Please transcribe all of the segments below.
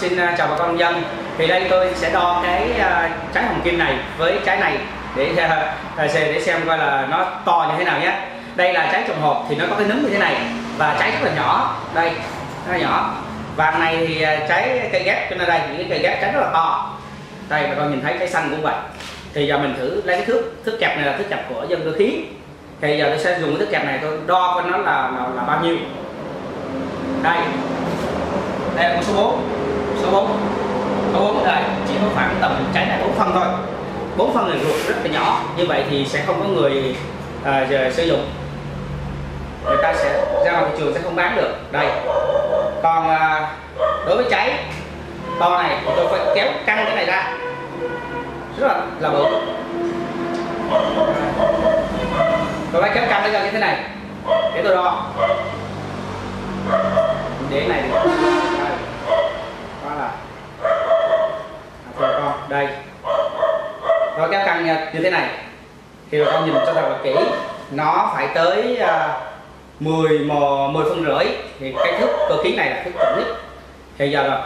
xin à, chào bà con dân. Thì đây tôi sẽ đo cái uh, trái hồng kim này với trái này để uh, để xem coi là nó to như thế nào nhé. Đây là trái trồng hộp thì nó có cái nấm như thế này và trái rất là nhỏ. Đây nó nhỏ. Vàng này thì trái cây ghép cho nên đây những cái cây ghép trái rất là to. Đây bà con nhìn thấy trái xanh cũng vậy thì giờ mình thử lấy cái thước thước kẹp này là thước kẹp của dân cơ khí. Thì giờ tôi sẽ dùng cái thước kẹp này tôi đo coi nó là là, là bao nhiêu. Đây đây là con số 4 số 4 số 4 đây chỉ có khoảng tầm trái này 4 phân thôi. 4 phân này ruột rất là nhỏ như vậy thì sẽ không có người à, giờ sử dụng. Người ta sẽ ra ngoài thị trường sẽ không bán được. Đây. Còn à, đối với trái to này thì tôi phải kéo căng cái này ra. Rất là là bự. Tôi phải kéo căng nó ra như thế này. Để tôi đo. Để này được đó là à, con đây rồi kéo căng như thế này. Thì bà con nhìn cho thật là kỹ. Nó phải tới à, uh, 10 mò 10 phân rưỡi. Thì cái thước cơ khí này là thước chuẩn nhất. Thì giờ rồi.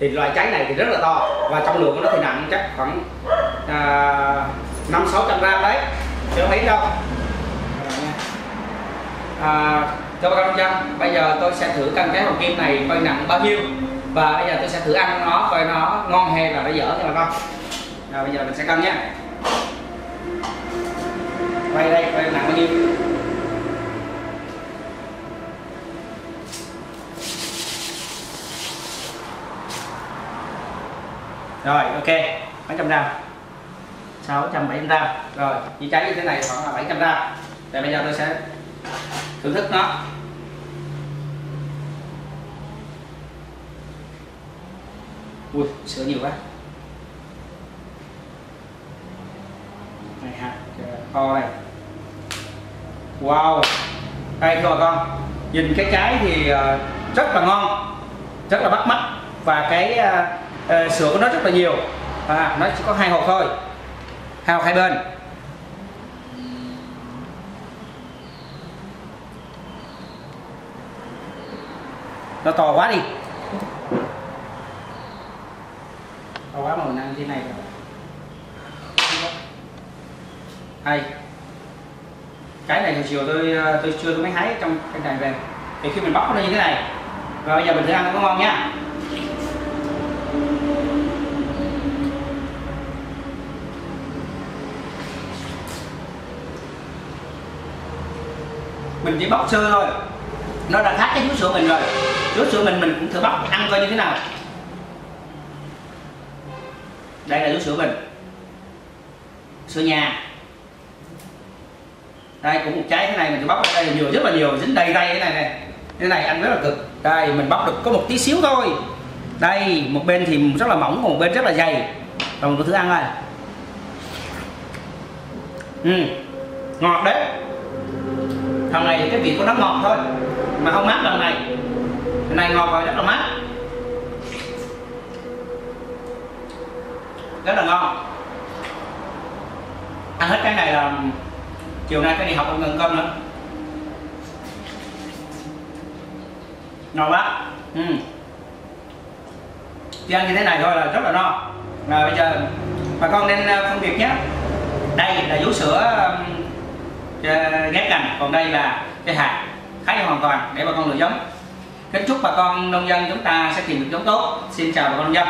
Thì loại trái này thì rất là to. Và trọng lượng của nó thì nặng chắc khoảng à, năm sáu trăm gram đấy. Chưa không? Đâu à, cho bà con nông dân bây giờ tôi sẽ thử cân cái hồng kim này coi nặng bao nhiêu. Và bây giờ tôi sẽ thử ăn nó coi nó ngon hay là nó dở nha bà con. Rồi bây giờ mình sẽ cân nhé quay đây, quay nặng bao nhiêu? Rồi, ok. Mấy trăm gram? 670 gram. Rồi chỉ cháy như thế này khoảng là 700 gram. Thì bây giờ tôi sẽ thưởng thức nó. Ui, sữa nhiều quá. Này ha kho này. Wow. Đây thưa bà con nhìn cái trái thì ờ, rất là ngon rất là bắt mắt và cái uh, sữa của nó rất là nhiều. À, nó chỉ có hai hộp thôi. Hai hộp hai bên. Nó to quá đi. To quá mà mình ăn thế này rồi. Hay. Cái này hồi chiều tôi ờ, tôi chưa, tôi mới hái trong cái này về thì khi mình bóc nó như thế này. Và bây giờ mình thử ăn nó ngon nha. Mình chỉ bóc sơ thôi. Nó đã khác cái vú sữa mình rồi. Vú sữa mình mình cũng thử bóc ăn coi như thế nào. Đây là vú sữa mình. Sữa nhà đây, cũng một trái thế này mình bóc ở đây nhiều, rất là nhiều, dính đầy tay thế này này thế này ăn rất là cực. Đây, mình bóc được có một tí xíu thôi. Đây, một bên thì rất là mỏng, một bên rất là dày. Còn một có thứ ăn rồi ừ ngọt đấy. Thằng này thì cái vị của nó ngọt thôi, mà không mát lần này. Cái này ngọt và rất là mát rất là ngon ăn hết cái này là chiều nay phải đi học không cần cơm nữa. Ngon quá. Ừ. chỉ ăn như thế này thôi là rất là no. Rồi bây giờ bà con nên ờ, phân biệt nhé. Đây là vú sữa ờ, ghép cành còn đây là cái hạt khá hoàn toàn để bà con lựa giống. Kính chúc bà con nông dân chúng ta sẽ tìm được giống tốt. Xin chào bà con nông dân.